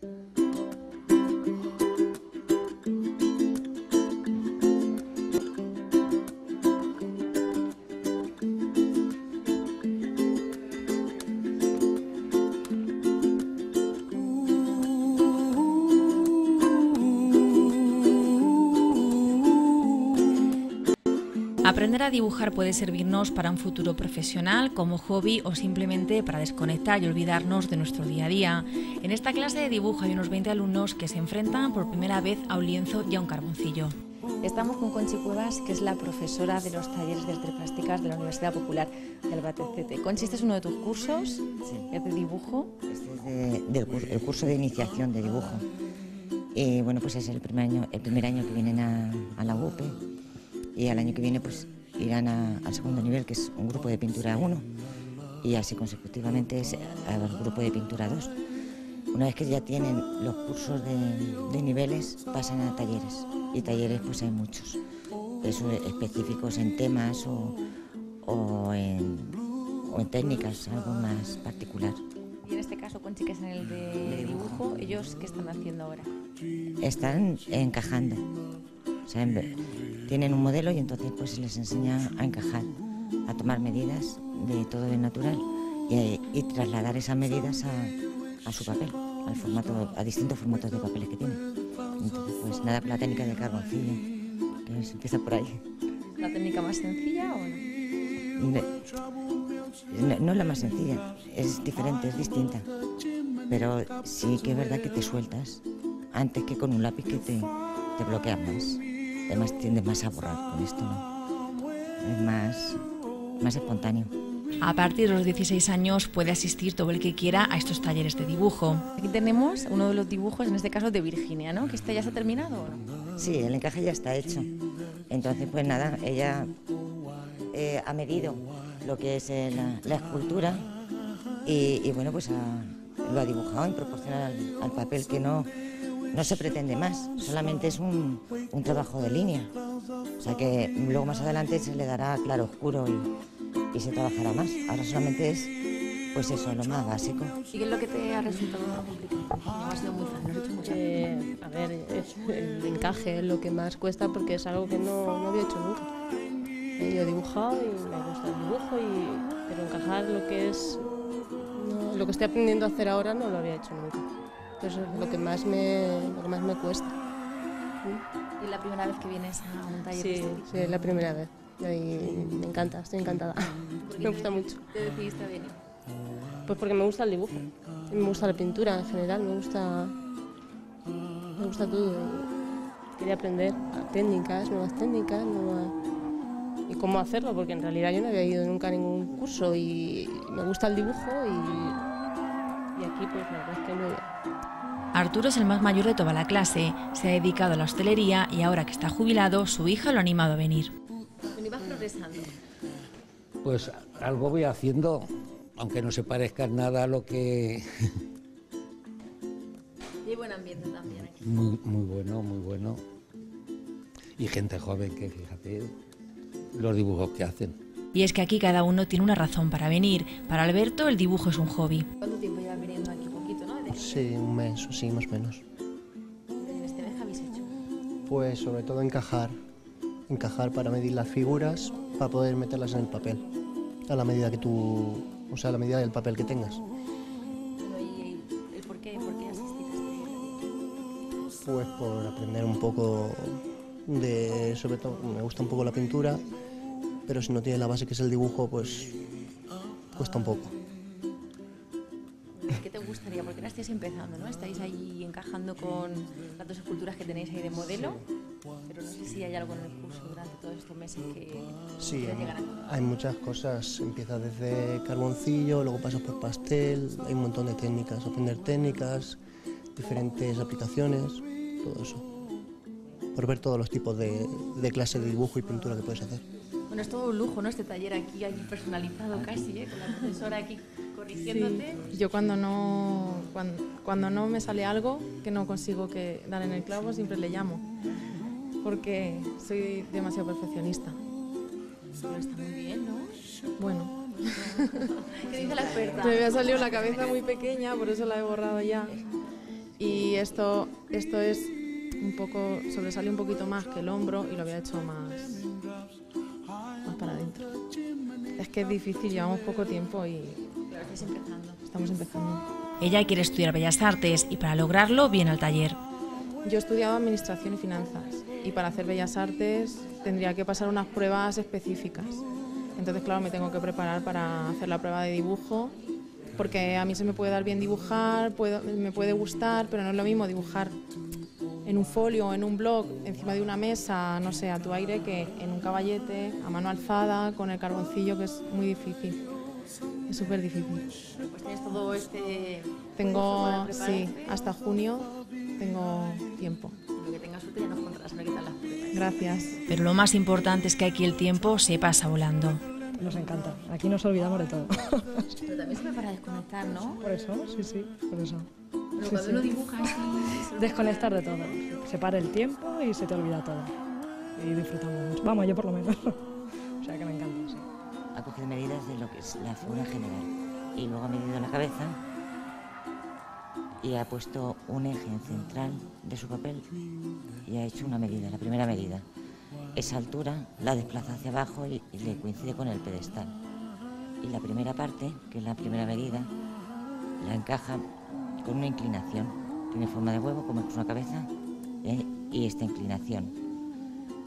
Mm-hmm. Aprender a dibujar puede servirnos para un futuro profesional, como hobby o simplemente para desconectar y olvidarnos de nuestro día a día. En esta clase de dibujo hay unos 20 alumnos que se enfrentan por primera vez a un lienzo y a un carboncillo. Estamos con Conchi Cuevas, que es la profesora de los talleres de artes plásticas de la Universidad Popular de Albacete. Conchi, este es uno de tus cursos ¿Es de dibujo. Este es del curso de iniciación de dibujo. Y bueno, pues es el primer año, el primer año que vienen a, a la UPE y al año que viene pues irán al segundo nivel, que es un grupo de pintura 1, y así consecutivamente es al grupo de pintura 2. Una vez que ya tienen los cursos de, niveles, pasan a talleres, y talleres pues hay muchos, eso específicos en temas o, en, técnicas, algo más particular. Y en este caso, con chicas en el de dibujo, ¿ellos qué están haciendo ahora? Están encajando. O sea, tienen un modelo y entonces pues les enseña a encajar, a tomar medidas de todo el natural y, trasladar esas medidas a, su papel, al formato, a distintos formatos de papeles que tienen. Entonces pues nada la técnica de carboncillo, que se empieza por ahí. ¿La técnica más sencilla o no? No, es la más sencilla, es diferente, es distinta. Pero sí que es verdad que te sueltas antes que con un lápiz que te, te bloquea más. Además tiende más a borrar con esto, Es más, más espontáneo. A partir de los 16 años puede asistir todo el que quiera a estos talleres de dibujo. Aquí tenemos uno de los dibujos, en este caso de Virginia, ¿no? ¿Que este ya se ha terminado no? Sí, el encaje ya está hecho. Entonces, pues nada, ella eh, ha medido lo que es eh, la, escultura y, bueno, pues lo ha dibujado en proporción al papel que no no se pretende más, solamente es un, trabajo de línea. O sea que luego más adelante se le dará claro oscuro y, se trabajará más. Ahora solamente es pues eso, lo más básico. ¿Y qué es lo que te ha resultado complicado? Sido muy fácil, eh, a ver, el encaje es lo que más cuesta porque es algo que no, no había hecho nunca. Eh, yo he dibujado y me gusta el dibujo, y, pero encajar lo que es lo que estoy aprendiendo a hacer ahora no lo había hecho nunca. Eso es lo que más me, lo que más me cuesta. ¿Y es la primera vez que vienes a un taller? Sí, sí, es la primera vez. Y me encanta, estoy encantada. me gusta mucho. ¿Te decidiste a venir? Pues porque me gusta el dibujo. Me gusta la pintura en general, me gusta, me gusta todo. Quería aprender técnicas, nuevas técnicas, y cómo hacerlo, porque en realidad yo no había ido nunca a ningún curso y me gusta el dibujo y, y aquí pues la verdad es que muy bien. Arturo es el más mayor de toda la clase, se ha dedicado a la hostelería y ahora que está jubilado, su hija lo ha animado a venir. progresando? Pues algo voy haciendo, aunque no se parezca nada a lo que... y buen ambiente también aquí. Muy, muy bueno, muy bueno. Y gente joven que, fíjate, los dibujos que hacen. Y es que aquí cada uno tiene una razón para venir. Para Alberto el dibujo es un hobby. ¿Cuánto tiempo? Sí, un mes o sí, más o menos. ¿En este mes habéis hecho? Pues sobre todo encajar. Encajar para medir las figuras, para poder meterlas en el papel. A la medida que tú, o sea, a la medida del papel que tengas. ¿Y el por qué, por qué asististe Pues por aprender un poco de, sobre todo, me gusta un poco la pintura, pero si no tiene la base que es el dibujo, pues cuesta un poco ¿no? Estáis ahí encajando con las dos esculturas que tenéis ahí de modelo, pero no sé si hay algo en el curso durante todos estos meses que sí, hay muchas cosas. Empieza desde carboncillo, luego pasas por pastel, hay un montón de técnicas, aprender técnicas, diferentes aplicaciones, todo eso. Por ver todos los tipos de, de clases de dibujo y pintura que puedes hacer. Bueno, es todo un lujo, ¿no? Este taller aquí, aquí personalizado casi, ¿eh? Con la profesora aquí yo cuando no, cuando, no me sale algo que no consigo que dar en el clavo, siempre le llamo. Porque soy demasiado perfeccionista. Pero está muy bien, ¿no? Bueno. ¿Qué dice la experta? Me había salido la cabeza muy pequeña, por eso la he borrado ya. Y esto, esto es un poco, sobresale un poquito más que el hombro y lo había hecho más, más para adentro. Es que es difícil, llevamos poco tiempo y estamos empezando. Ella quiere estudiar Bellas Artes y para lograrlo viene al taller. Yo he estudiado Administración y Finanzas y para hacer Bellas Artes tendría que pasar unas pruebas específicas. Entonces, claro, me tengo que preparar para hacer la prueba de dibujo porque a mí se me puede dar bien dibujar, me puede gustar, pero no es lo mismo dibujar en un folio en un blog, encima de una mesa, no sé, a tu aire, que en un caballete, a mano alzada, con el carboncillo, que es muy difícil. Es súper difícil. Pues tienes todo este... Tengo, sí, hasta junio tengo tiempo. Lo que tengas suerte ya nos contarás a quitar las Gracias. Pero lo más importante es que aquí el tiempo se pasa volando. Nos encanta. Aquí nos olvidamos de todo. Pero también se para desconectar, ¿no? Por eso, sí, sí, por eso. Pero cuando uno dibuja así... Desconectar de todo. Se para el tiempo y se te olvida todo. Y disfrutamos mucho. Vamos, yo por lo menos. o sea que me encanta, sí. Ha cogido medidas de lo que es la figura general. Y luego ha medido la cabeza y ha puesto un eje en central de su papel y ha hecho una medida, la primera medida. Esa altura la desplaza hacia abajo y, le coincide con el pedestal. Y la primera parte, que es la primera medida, la encaja con una inclinación. Tiene forma de huevo, como es una cabeza, ¿eh? y esta inclinación.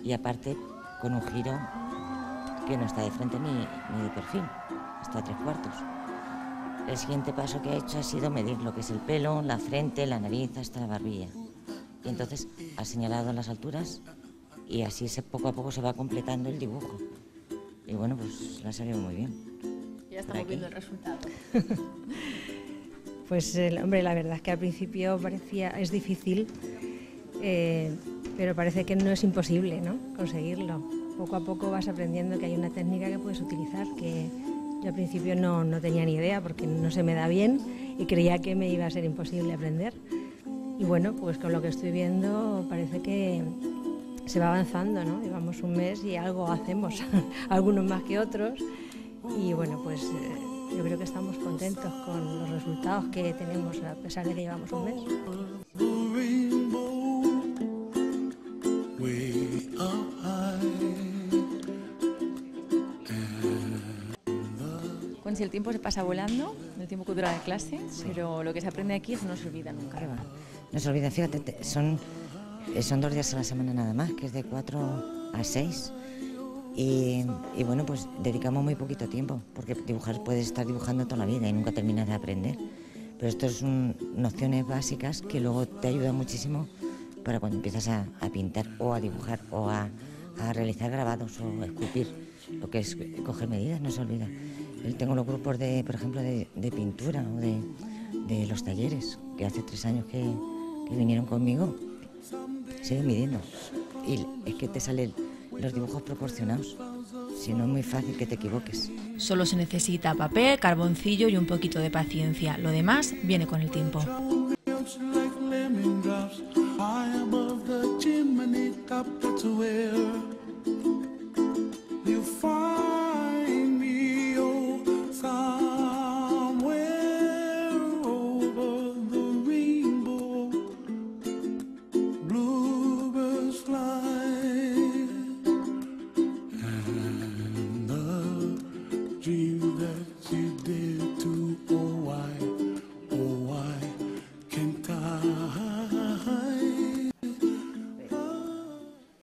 Y aparte, con un giro no está de frente ni, ni de perfil, está a tres cuartos. El siguiente paso que ha hecho ha sido medir lo que es el pelo, la frente, la nariz, hasta la barbilla. Y entonces ha señalado las alturas y así se, poco a poco se va completando el dibujo. Y bueno, pues la ha salido muy bien. Ya estamos viendo el resultado. pues hombre, la verdad es que al principio parecía, es difícil, eh, pero parece que no es imposible ¿no? conseguirlo. Poco a poco vas aprendiendo que hay una técnica que puedes utilizar que yo al principio no, no tenía ni idea porque no se me da bien y creía que me iba a ser imposible aprender. Y bueno, pues con lo que estoy viendo parece que se va avanzando, ¿no? Llevamos un mes y algo hacemos, algunos más que otros. Y bueno, pues eh, yo creo que estamos contentos con los resultados que tenemos a pesar de que llevamos un mes. Si el tiempo se pasa volando, el tiempo que dura la clase, pero lo que se aprende aquí no se olvida nunca. No se olvida, fíjate, son, eh, son dos días a la semana nada más, que es de 4 a 6. Y, bueno, pues dedicamos muy poquito tiempo, porque dibujar puedes estar dibujando toda la vida y nunca terminas de aprender. Pero esto son nociones básicas que luego te ayudan muchísimo para cuando empiezas a, pintar o a dibujar o a, a realizar grabados o esculpir. Lo que es coger medidas, no se olvida. Tengo los grupos, de, por ejemplo, de, pintura o de, los talleres, que hace tres años que, vinieron conmigo, siguen midiendo. Y es que te salen los dibujos proporcionados. Si no es muy fácil que te equivoques. Solo se necesita papel, carboncillo y un poquito de paciencia. Lo demás viene con el tiempo.